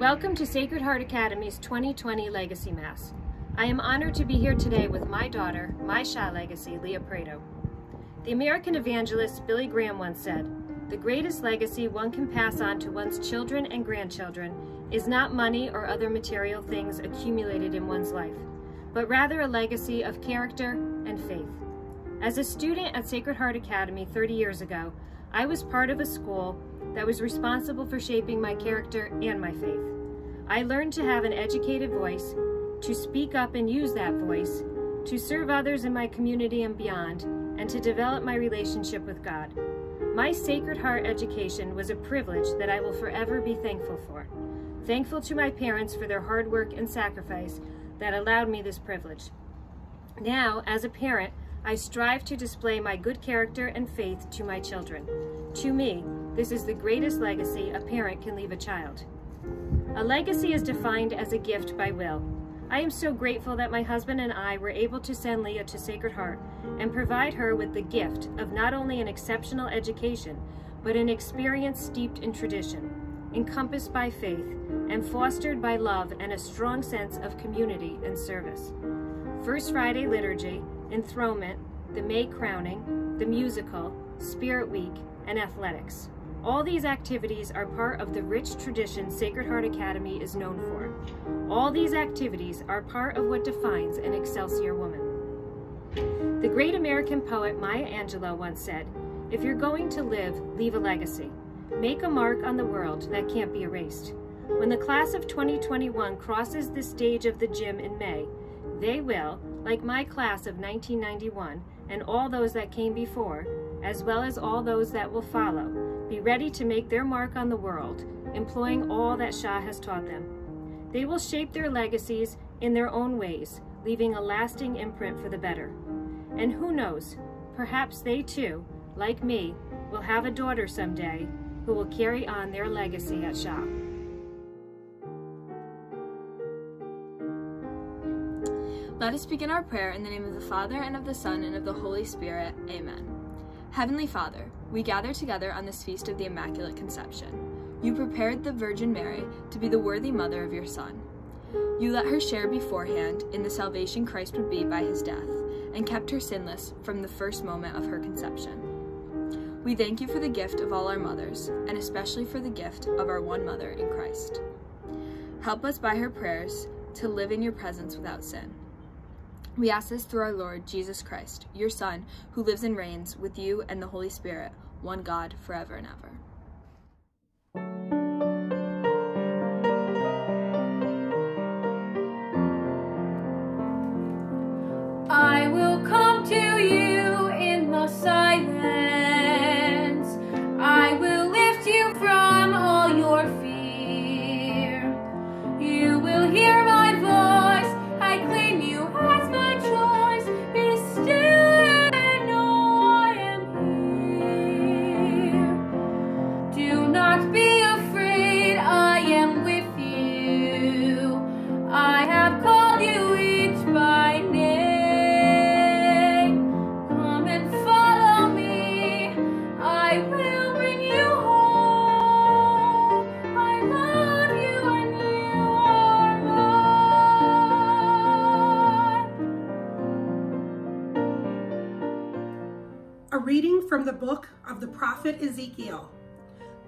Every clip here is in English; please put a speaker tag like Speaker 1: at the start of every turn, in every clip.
Speaker 1: Welcome to Sacred Heart Academy's 2020 Legacy Mass. I am honored to be here today with my daughter, my SHA legacy, Leah Prato. The American evangelist Billy Graham once said, the greatest legacy one can pass on to one's children and grandchildren is not money or other material things accumulated in one's life, but rather a legacy of character and faith. As a student at Sacred Heart Academy 30 years ago, I was part of a school that was responsible for shaping my character and my faith. I learned to have an educated voice, to speak up and use that voice, to serve others in my community and beyond, and to develop my relationship with God. My Sacred Heart education was a privilege that I will forever be thankful for. Thankful to my parents for their hard work and sacrifice that allowed me this privilege. Now, as a parent, I strive to display my good character and faith to my children. To me, this is the greatest legacy a parent can leave a child. A legacy is defined as a gift by will. I am so grateful that my husband and I were able to send Leah to Sacred Heart and provide her with the gift of not only an exceptional education, but an experience steeped in tradition, encompassed by faith, and fostered by love and a strong sense of community and service. First Friday liturgy, enthronement, the May crowning, the musical, Spirit Week, and athletics. All these activities are part of the rich tradition Sacred Heart Academy is known for. All these activities are part of what defines an Excelsior woman. The great American poet Maya Angelou once said, if you're going to live, leave a legacy. Make a mark on the world that can't be erased. When the class of 2021 crosses the stage of the gym in May, they will, like my class of 1991 and all those that came before, as well as all those that will follow, be ready to make their mark on the world, employing all that SHA has taught them. They will shape their legacies in their own ways, leaving a lasting imprint for the better. And who knows, perhaps they too, like me, will have a daughter someday who will carry on their legacy at SHA.
Speaker 2: Let us begin our prayer in the name of the Father, and of the Son, and of the Holy Spirit. Amen. Heavenly Father, we gather together on this feast of the Immaculate Conception. You prepared the Virgin Mary to be the worthy mother of your Son. You let her share beforehand in the salvation Christ would be by his death, and kept her sinless from the first moment of her conception. We thank you for the gift of all our mothers, and especially for the gift of our one mother in Christ. Help us by her prayers to live in your presence without sin. We ask this through our Lord Jesus Christ, your Son, who lives and reigns with you and the Holy Spirit, one God, forever and ever.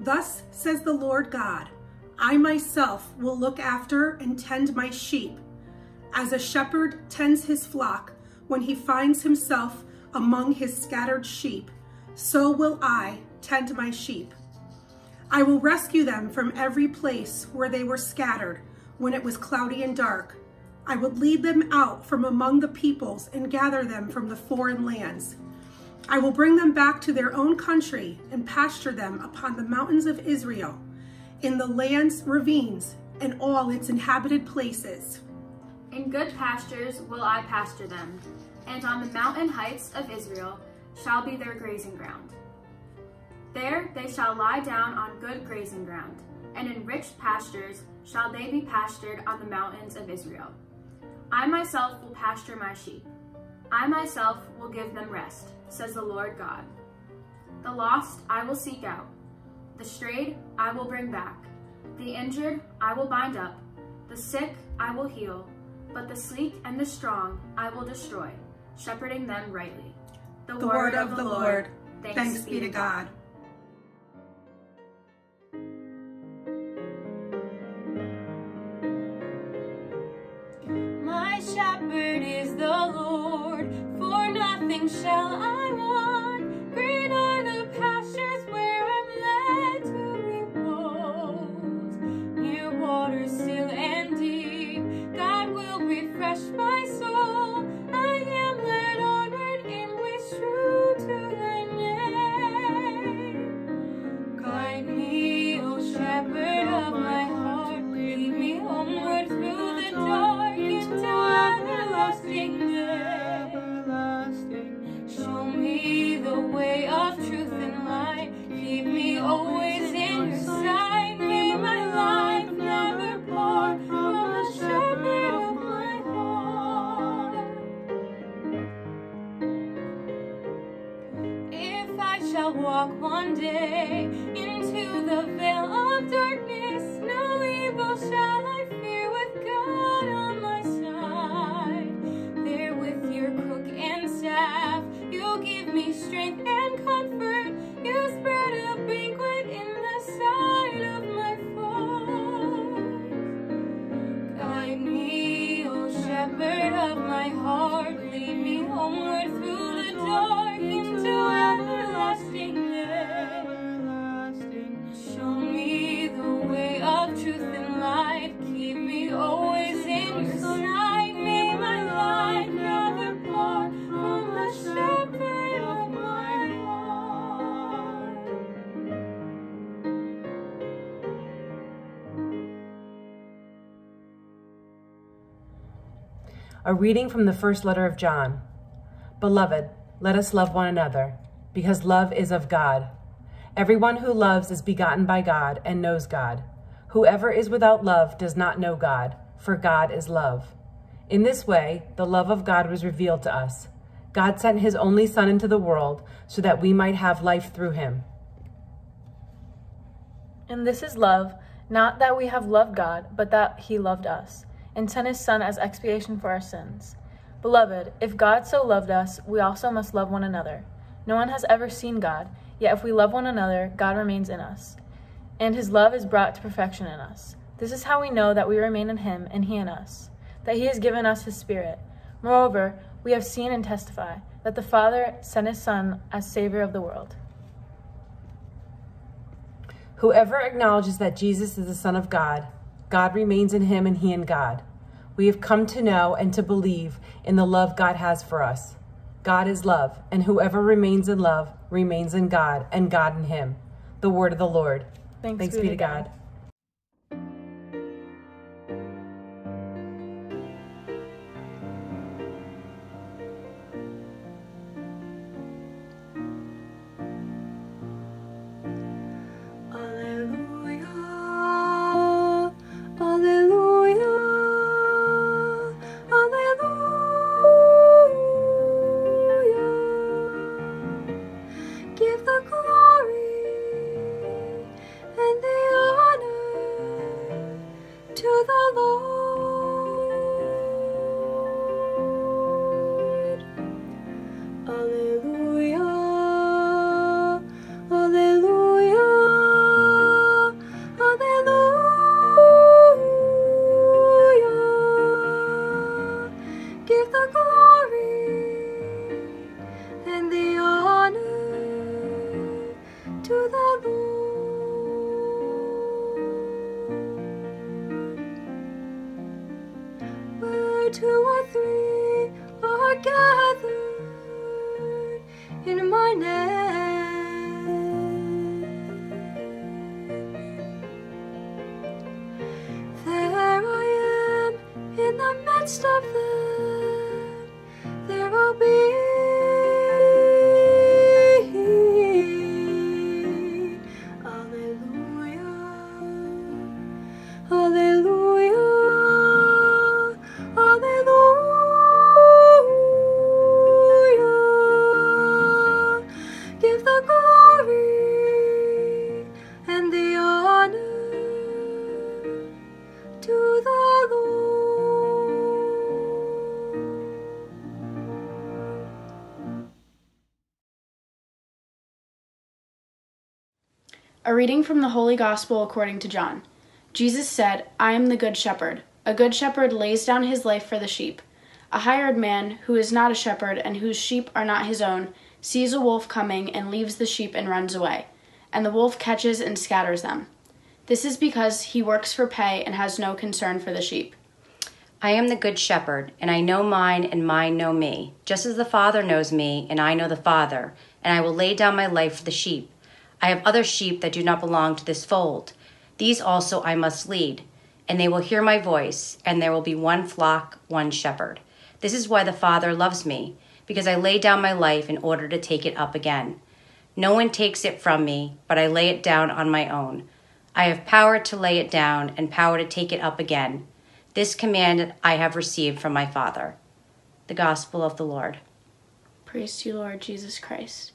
Speaker 3: Thus says the Lord God, I myself will look after and tend my sheep, as a shepherd tends his flock when he finds himself among his scattered sheep, so will I tend my sheep. I will rescue them from every place where they were scattered when it was cloudy and dark. I would lead them out from among the peoples and gather them from the foreign lands. I will bring them back to their own country and pasture them upon the mountains of Israel, in the land's ravines and all its inhabited places.
Speaker 4: In good pastures will I pasture them, and on the mountain heights of Israel shall be their grazing ground. There they shall lie down on good grazing ground, and in rich pastures shall they be pastured on the mountains of Israel. I myself will pasture my sheep. I myself give them rest, says the Lord God. The lost I will seek out. The strayed I will bring back, The injured I will bind up, the sick I will heal, but the sleek and the strong I will destroy, shepherding them rightly.
Speaker 3: The word of the Lord. Thanks be to God.
Speaker 5: Nothing shall I want. Green are the pastures where I'm led to repose. Near waters still and deep, God will refresh my soul. A
Speaker 6: reading from the first letter of John. Beloved, let us love one another, because love is of God. Everyone who loves is begotten by God and knows God. Whoever is without love does not know God, for God is love. In this way, the love of God was revealed to us. God sent his only Son into the world so that we might have life through him.
Speaker 7: And this is love, not that we have loved God, but that he loved us, and sent his Son as expiation for our sins. Beloved, if God so loved us, we also must love one another. No one has ever seen God, yet if we love one another, God remains in us, and his love is brought to perfection in us. This is how we know that we remain in him and he in us, that he has given us his Spirit. Moreover, we have seen and testify that the Father sent his Son as Savior of the world.
Speaker 6: Whoever acknowledges that Jesus is the Son of God, God remains in him and he in God. We have come to know and to believe in the love God has for us. God is love, and whoever remains in love remains in God, and God in him. The word of the Lord.
Speaker 7: Thanks,
Speaker 6: be to God.
Speaker 5: Alleluia, two or three
Speaker 8: reading from the Holy Gospel according to John. Jesus said, I am the Good Shepherd. A good shepherd lays down his life for the sheep. A hired man, who is not a shepherd and whose sheep are not his own, sees a wolf coming and leaves the sheep and runs away. And the wolf catches and scatters them. This is because he works for pay and has no concern for the sheep.
Speaker 9: I am the good shepherd, and I know mine, and mine know me, just as the Father knows me, and I know the Father, and I will lay down my life for the sheep. I have other sheep that do not belong to this fold. These also I must lead, and they will hear my voice, and there will be one flock, one shepherd. This is why the Father loves me, because I lay down my life in order to take it up again. No one takes it from me, but I lay it down on my own. I have power to lay it down and power to take it up again. This command I have received from my Father. The Gospel of the Lord.
Speaker 8: Praise to you, Lord Jesus Christ.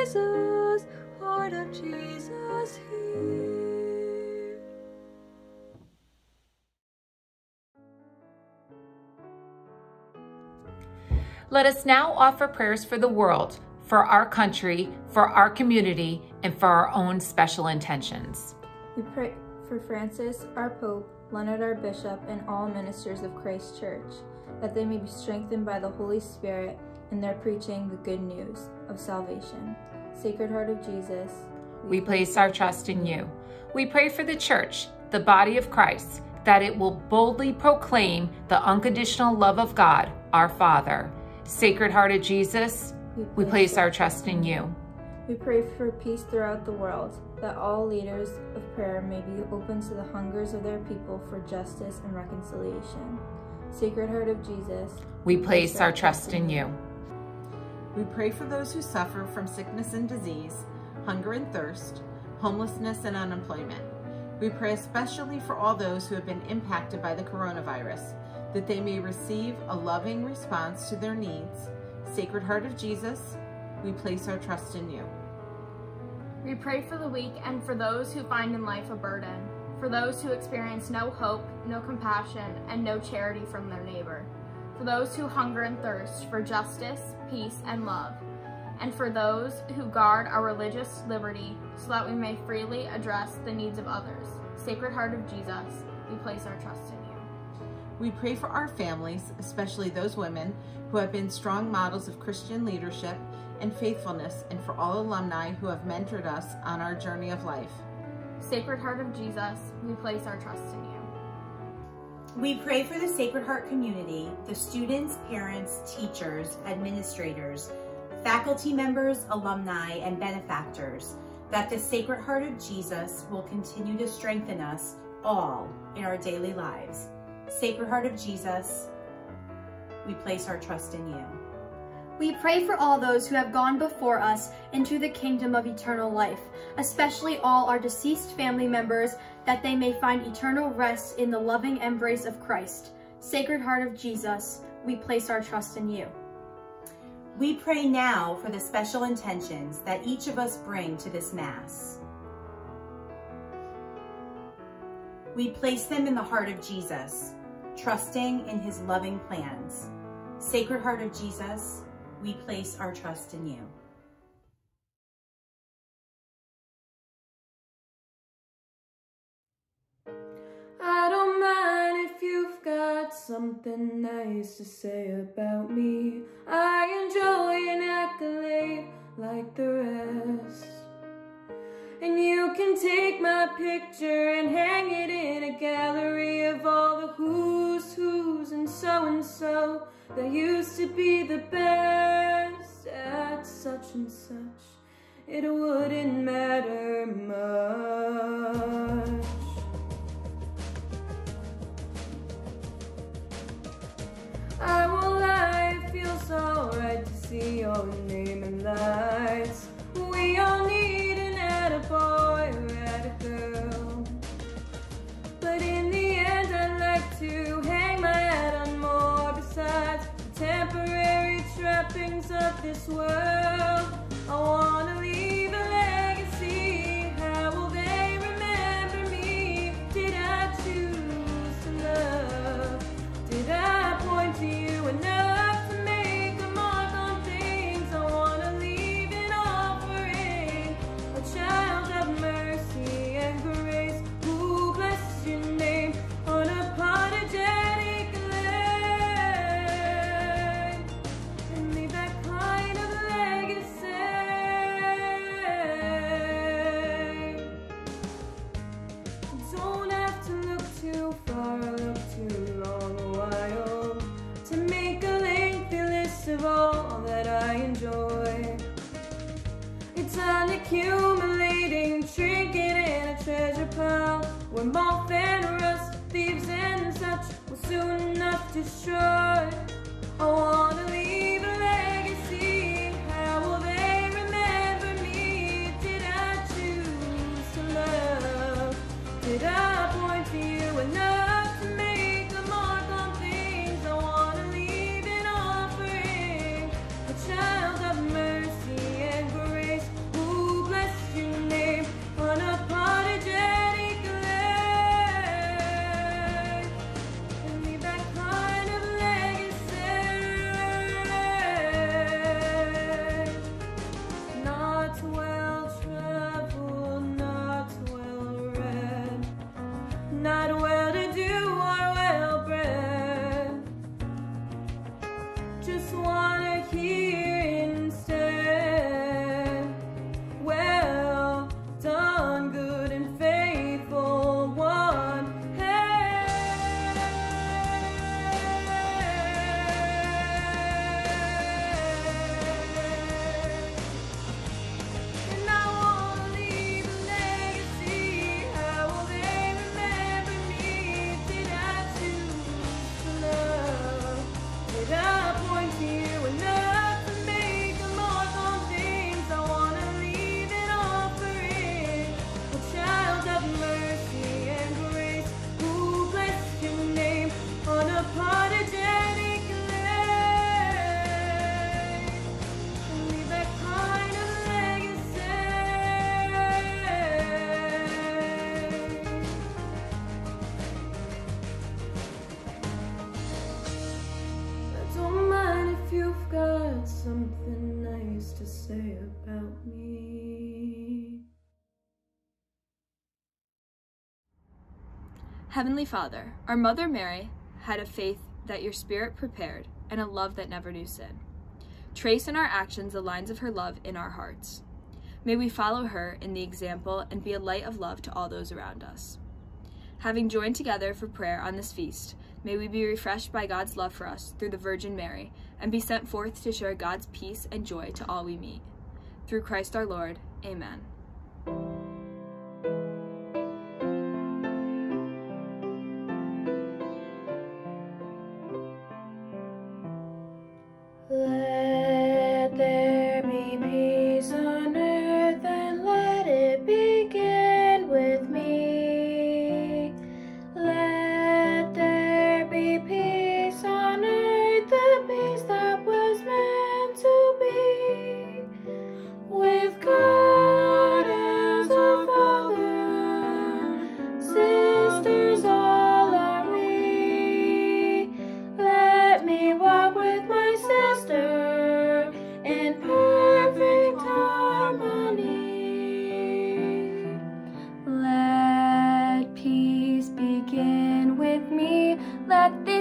Speaker 10: Jesus, heart of Jesus, hear. Let us
Speaker 11: now offer prayers for the world, for our country, for our community, and for our own special intentions.
Speaker 12: We pray for Francis, our Pope, Leonard, our Bishop, and all ministers of Christ Church, that they may be strengthened by the Holy Spirit in their preaching the good news of salvation. Sacred Heart of Jesus,
Speaker 11: We place our trust in you. We pray for the church, the body of Christ, that it will boldly proclaim the unconditional love of God, our Father. Sacred Heart of Jesus, we place our trust in you.
Speaker 12: We pray for peace throughout the world, that all leaders of prayer may be open to the hungers of their people for justice and reconciliation. Sacred Heart of Jesus,
Speaker 11: We place our trust in you.
Speaker 13: We pray for those who suffer from sickness and disease, hunger and thirst, homelessness and unemployment. We pray especially for all those who have been impacted by the coronavirus, that they may receive a loving response to their needs. Sacred Heart of Jesus, we place our trust in you.
Speaker 4: We pray for the weak and for those who find in life a burden, for those who experience no hope, no compassion, and no charity from their neighbor, for those who hunger and thirst for justice, peace, and love, and for those who guard our religious liberty so that we may freely address the needs of others. Sacred Heart of Jesus, we place our trust in you.
Speaker 13: We pray for our families, especially those women who have been strong models of Christian leadership and faithfulness, and for all alumni who have mentored us on our journey of life.
Speaker 4: Sacred Heart of Jesus, we place our trust in you.
Speaker 14: We pray for the Sacred Heart community, the students, parents, teachers, administrators, faculty members, alumni, and benefactors, that the Sacred Heart of Jesus will continue to strengthen us all in our daily lives. Sacred Heart of Jesus, we place our trust in you.
Speaker 15: We pray for all those who have gone before us into the kingdom of eternal life, especially all our deceased family members, that they may find eternal rest in the loving embrace of Christ. Sacred Heart of Jesus, we place our trust in you.
Speaker 14: We pray now for the special intentions that each of us bring to this Mass. We place them in the heart of Jesus, trusting in his loving plans. Sacred Heart of Jesus, we place our trust in you.
Speaker 10: I don't mind if you've got something nice to say about me. I enjoy an accolade like the rest. And you can take my picture and hang it in a gallery of all the who's who's and so and so. that used to be the best at such and such, it wouldn't matter much. I won't lie, feels so right to see your name in lights. We all need an attaboy or attagirl. But in the end, I'd like to hang my hat on more besides the temporary trappings of this world. Where moth and rust, thieves and such will soon enough destroy. Got something nice to say about me.
Speaker 2: Heavenly Father, our Mother Mary had a faith that your Spirit prepared and a love that never knew sin. Trace in our actions the lines of her love in our hearts. May we follow her in the example and be a light of love to all those around us. Having joined together for prayer on this feast, may we be refreshed by God's love for us through the Virgin Mary and be sent forth to share God's peace and joy to all we meet. Through Christ our Lord. Amen.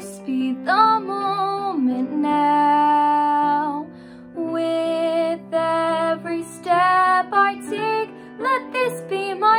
Speaker 8: This be the moment now. With every step I take, let this be my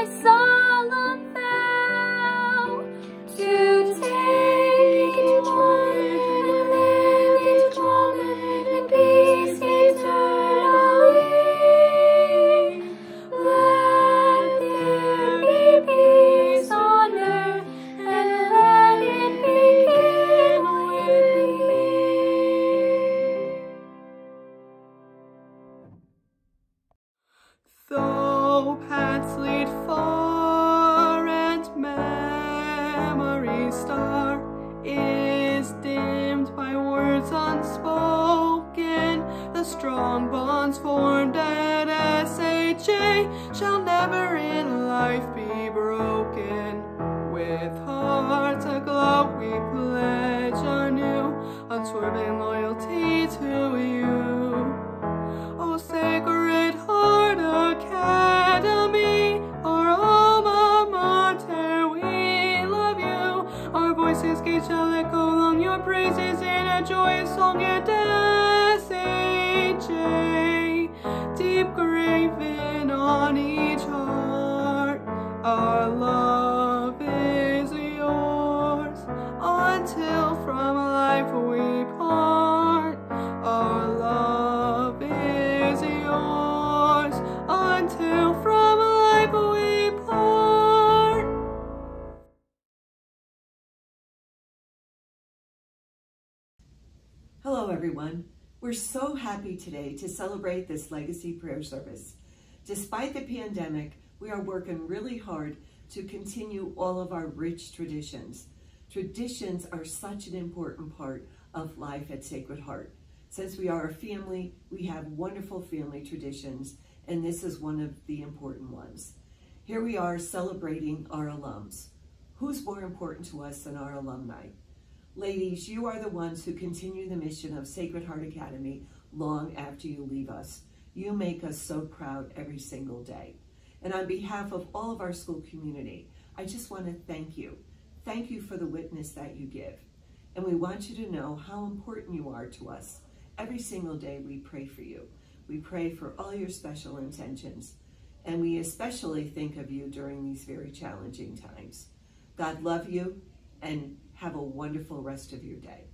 Speaker 8: strong bonds formed at
Speaker 10: SHA shall never in life be broken. With hearts aglow we pledge
Speaker 16: anew, unswerving loyalty. We're so happy today to celebrate this legacy prayer service. Despite the pandemic, we are working really hard to continue all of our rich traditions. Traditions are such an important part of life at Sacred Heart. Since we are a family, we have wonderful family traditions, and this is one of the important ones. Here we are celebrating our alums. Who's more important to us than our alumni? Ladies, you are the ones who continue the mission of Sacred Heart Academy long after you leave us. You make us so proud every single day. And on behalf of all of our school community, I just want to thank you. Thank you for the witness that you give. And we want you to know how important you are to us. Every single day we pray for you. We pray for all your special intentions. And we especially think of you during these very challenging times. God love you and have a wonderful rest of your day.